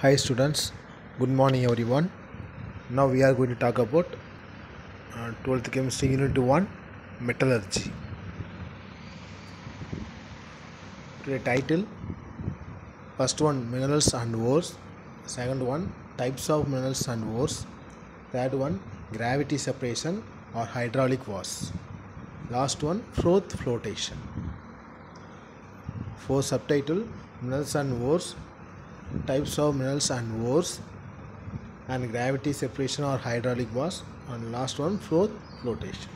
Hi students, good morning everyone. Now we are going to talk about uh, 12th chemistry unit 1 metallurgy. Today title first one minerals and ores, second one types of minerals and ores, third one gravity separation or hydraulic wash, last one froth flotation. For subtitle minerals and ores types of minerals and ores and gravity separation or hydraulic wash and last one froth flotation.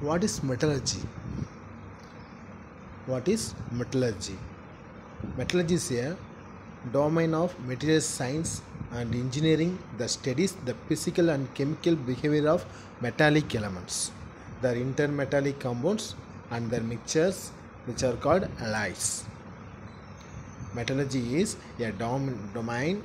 What is metallurgy? What is metallurgy? Metallurgy is a domain of materials science and engineering that studies the physical and chemical behavior of metallic elements. Their intermetallic compounds and their mixtures which are called alloys metallurgy is a dom- domain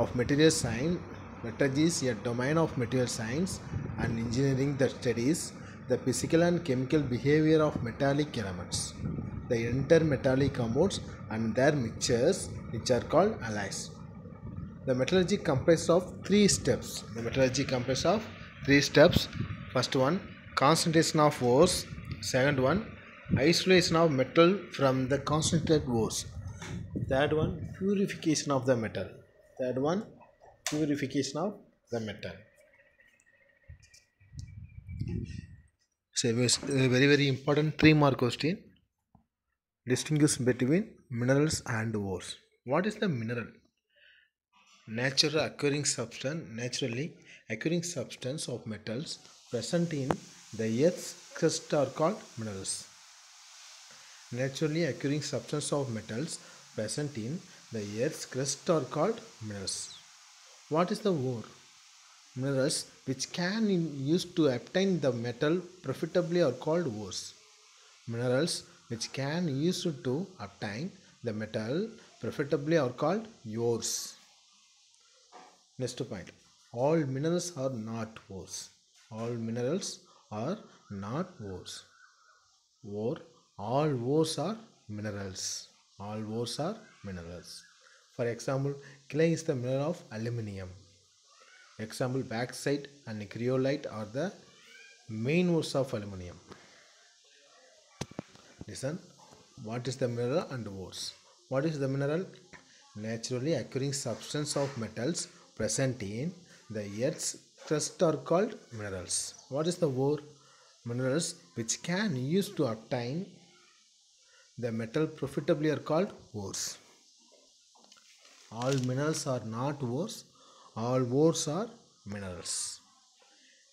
of material science metallurgy is a domain of material science and engineering that studies the physical and chemical behavior of metallic elements. The intermetallic compounds and their mixtures which are called alloys the metallurgy comprises of three steps. The metallurgy comprises of three steps. First one concentration of ores. Second one isolation of metal from the concentrated ores third one purification of the metal. Third one purification of the metal. So a very very important three mark question. Distinguish between minerals and ores. What is the mineral? Natural occurring substance naturally occurring substance of metals present in the earth's crust are called minerals. Naturally occurring substance of metals present in the earth's crust are called minerals. What is the ore? Minerals which can be used to obtain the metal profitably are called ores. Minerals which can be used to obtain the metal profitably are called ores. Next point. All minerals are not ores. All minerals are not ores. Ore. All ores are minerals all ores are minerals. For example clay is the mineral of aluminium. Example bauxite and cryolite are the main ores of aluminium. Listen. What is the mineral and ores what is the mineral? Naturally occurring substance of metals present in the earth's crust are called minerals. What is the ore minerals which can use to obtain the metal profitably are called ores. All minerals are not ores. All ores are minerals.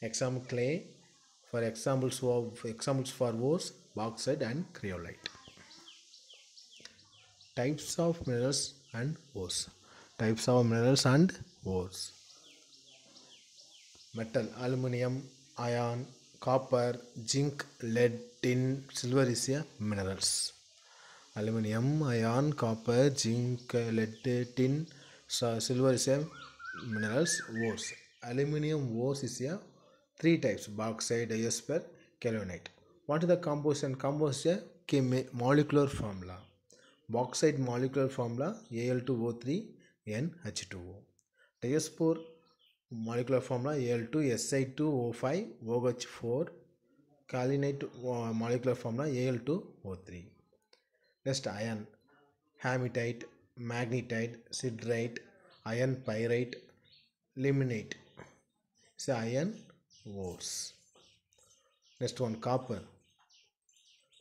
Example clay for examples of examples for ores bauxite and cryolite. Types of minerals and ores. Types of minerals and ores. Metal aluminum iron copper zinc lead tin silver is a minerals aluminum iron copper zinc lead tin so silver is a minerals ores aluminum ores is a three types bauxite diaspar kaolinite what is the composition composition chemi molecular formula bauxite molecular formula Al2O3 NH2O diaspor molecular formula Al2Si2O5 OH4 kaolinite molecular formula Al2O3 next iron hematite magnetite siderite iron pyrite limonite so iron ores next one copper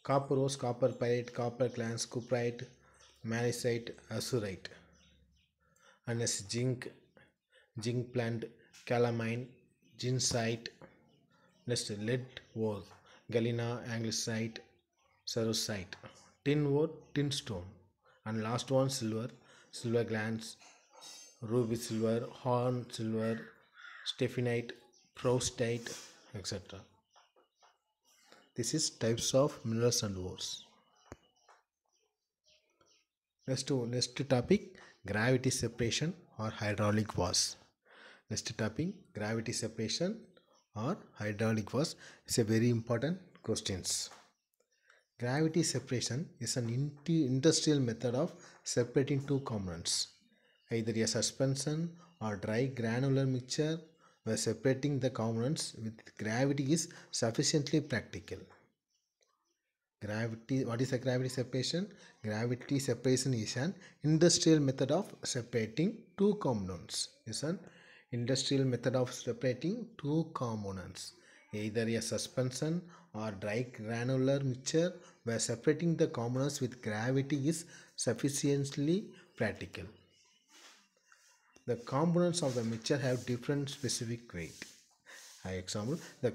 copper ores copper pyrite copper clans cuprite magnesite azurite and next zinc zinc plant calamine ginsite next lead ore galena anglesite cerussite tin ore tin stone. And last one silver. Silver glance ruby silver horn silver stephanite proustite etc this is types of minerals and ores. Next next topic gravity separation or hydraulic wash next topic gravity separation or hydraulic wash is a very important questions Gravity separation is an industrial method of separating two components, either a suspension or dry granular mixture where separating the components with gravity is sufficiently practical. Gravity, what is a gravity separation? Gravity separation is an industrial method of separating two components. Is an industrial method of separating two components, either a suspension or dry granular mixture where separating the components with gravity is sufficiently practical. The components of the mixture have different specific weight. Uh, example, the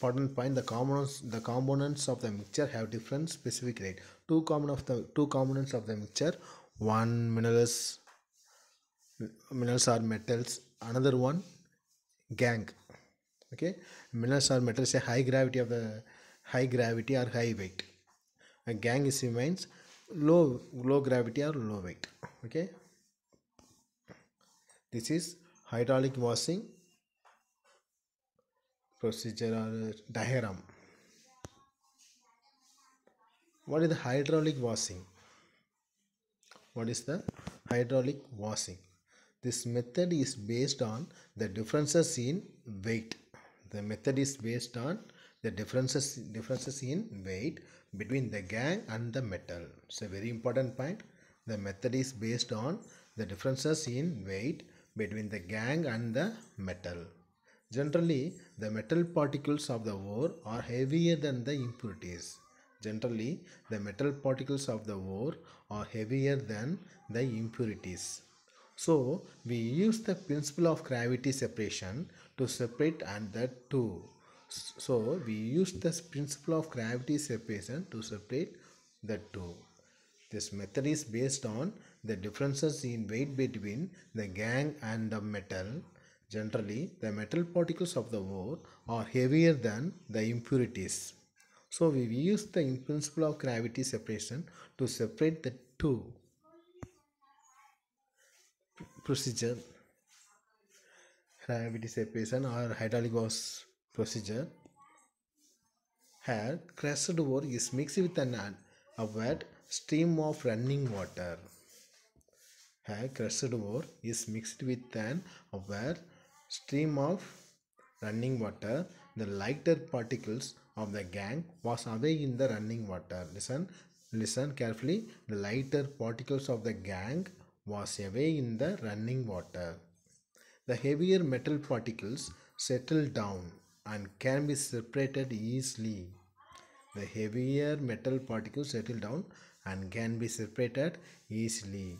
important point: the components the components of the mixture have different specific weight. Two common of the two components of the mixture, one minerals minerals are metals, another one gangue. Okay, minerals are metals a high gravity of the high gravity or high weight. A gangue is remains low low gravity or low weight. Okay, this is hydraulic washing procedure or diagram. What is the hydraulic washing? What is the hydraulic washing? This method is based on the differences in weight. The method is based on the differences differences in weight between the gangue and the metal. It's a very important point. The method is based on the differences in weight between the gangue and the metal. Generally, the metal particles of the ore are heavier than the impurities. Generally, the metal particles of the ore are heavier than the impurities. So, we use the principle of gravity separation to separate and the two. So, we use the principle of gravity separation to separate the two. This method is based on the differences in weight between the gangue and the metal. Generally, the metal particles of the ore are heavier than the impurities. So, we use the principle of gravity separation to separate the two. Procedure Gravity separation or wash procedure. Here, crushed ore is mixed with an a wet stream of running water. Here, crushed ore is mixed with an aware stream of running water. The lighter particles of the gangue was away in the running water. Listen, listen carefully. The lighter particles of the gangue was away in the running water. The heavier metal particles settle down and can be separated easily. The heavier metal particles settle down and can be separated easily.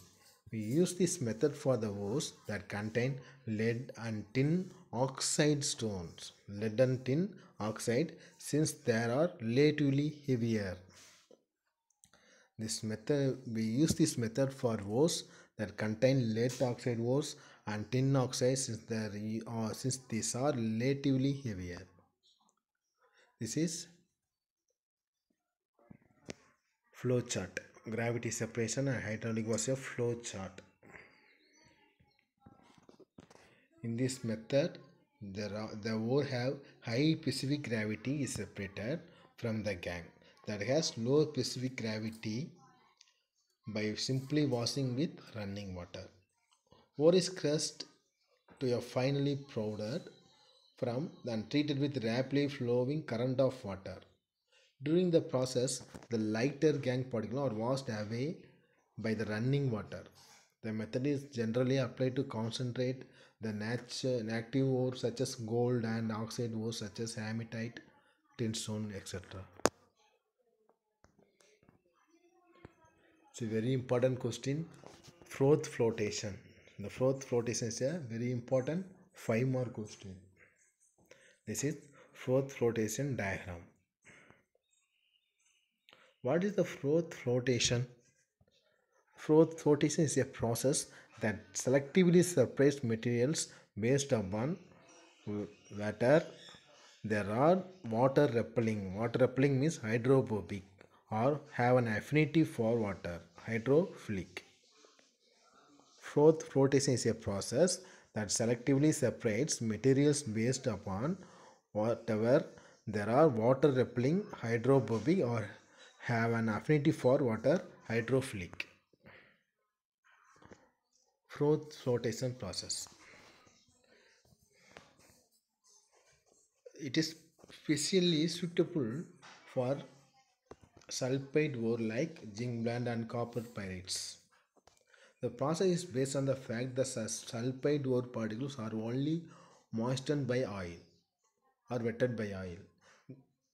We use this method for the ores that contain lead and tin oxide stones. Lead and tin oxide since they are relatively heavier. This method we use this method for ores that contain lead oxide ores and tin oxide since uh, since these are relatively heavier. This is flow chart gravity separation and hydraulic was a flow chart in this method are, the ore have high specific gravity is separated from the gangue that has low specific gravity by simply washing with running water ore is crushed to a finely powdered from then treated with rapidly flowing current of water during the process, the lighter gangue particles are washed away by the running water. The method is generally applied to concentrate the natu- active ore such as gold and oxide ore such as hematite, tinstone, etc. a very important question. Froth flotation. The froth flotation is a very important five mark question. This is froth flotation diagram. What is the froth flotation? Froth flotation is a process that selectively separates materials based upon whether there are water repelling. Water repelling means hydrophobic or have an affinity for water. Hydrophilic. Froth flotation is a process that selectively separates materials based upon whatever there are water repelling, hydrophobic or have an affinity for water hydrophilic froth flotation process it is specially suitable for sulfide ore like zinc blende and copper pyrites the process is based on the fact that sulfide ore particles are only moistened by oil or wetted by oil,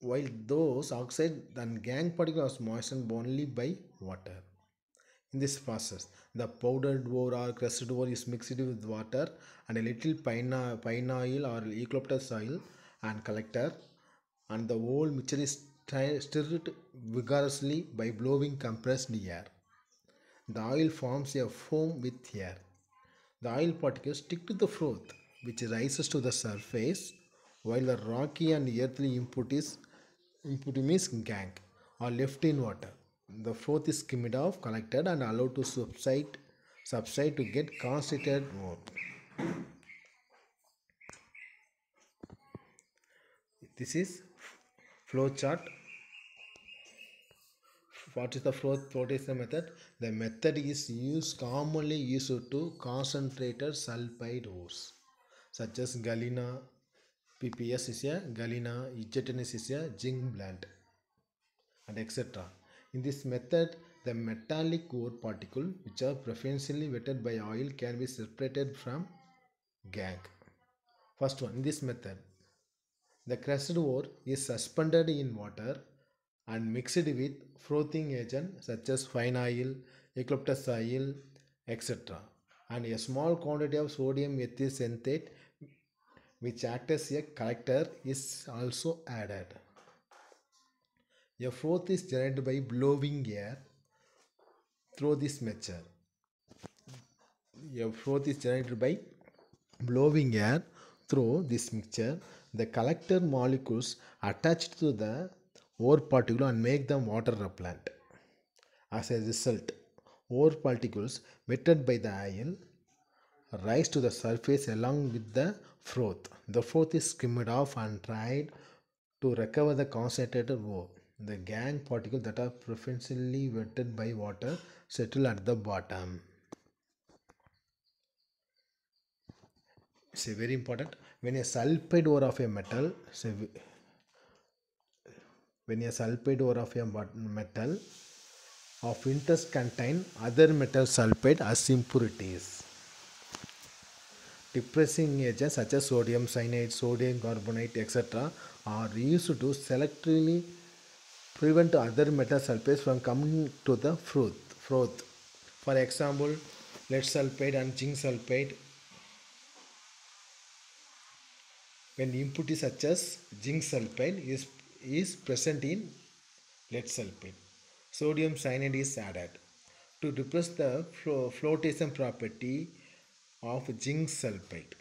while those oxide and gangue particles are moistened only by water. In this process, the powdered ore or crusted ore is mixed with water and a little pine, pine oil or eucalyptus oil and collector, and the whole mixture is stirred vigorously by blowing compressed air. The oil forms a foam with air. The oil particles stick to the froth, which rises to the surface, while the rocky and is input means gangue are left in water. The froth is skimmed off, collected, and allowed to subside, subside to get concentrated ore. This is flow chart what is the float flotation method? The method is used commonly used to concentrated sulfide ores such as galena pps is a galena ejectinus is a zinc blende and etc in this method the metallic ore particle which are preferentially wetted by oil can be separated from gangue first one in this method the crushed ore is suspended in water and mixed with frothing agent such as pine oil, eucalyptus oil, etc. and a small quantity of sodium ethylxanthate which acts as a collector is also added. A froth is generated by blowing air through this mixture. A froth is generated by blowing air through this mixture. The collector molecules attached to the ore particle and make them water repellent. As a result, ore particles wetted by the oil rise to the surface along with the froth. The froth is skimmed off and tried to recover the concentrated ore. The gangue particles that are preferentially wetted by water settle at the bottom. It's very important. When a sulfide ore of a metal, say when a sulfide ore of a metal of interest contain other metal sulfide as impurities. Depressing agents such as sodium cyanide, sodium carbonate, etc. are used to selectively prevent other metal sulfides from coming to the froth. froth. For example, lead sulfide and zinc sulfide when impurities such as zinc sulfide is, is present in lead sulfide. Sodium cyanide is added to replace the flo flotation property of zinc sulfide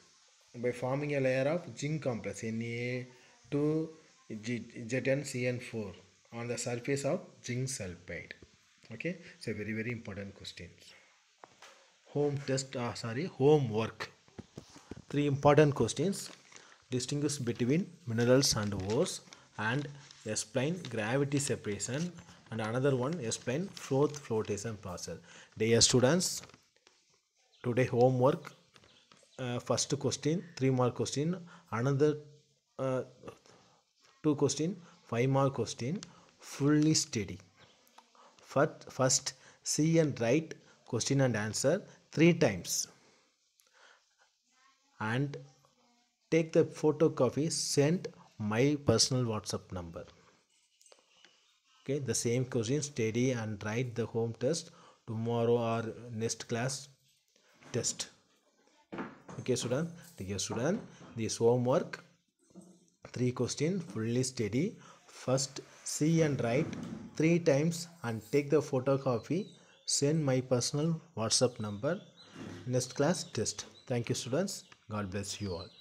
by forming a layer of zinc complex Na2 ZnCN4 on the surface of zinc sulfide. Okay, so very very important questions. Home test, uh, sorry, homework. Three important questions. Distinguish between minerals and ores and explain gravity separation and another one explain froth flotation process. Dear students, today homework uh, first question three mark question another uh, two question five mark question fully study first first see and write question and answer three times and take the photocopy send my personal whatsapp number. Okay the same question study and write the home test tomorrow or next class test. Okay student dear student this homework three question fully study first see and write three times and take the photocopy send my personal whatsapp number next class test. Thank you students. God bless you all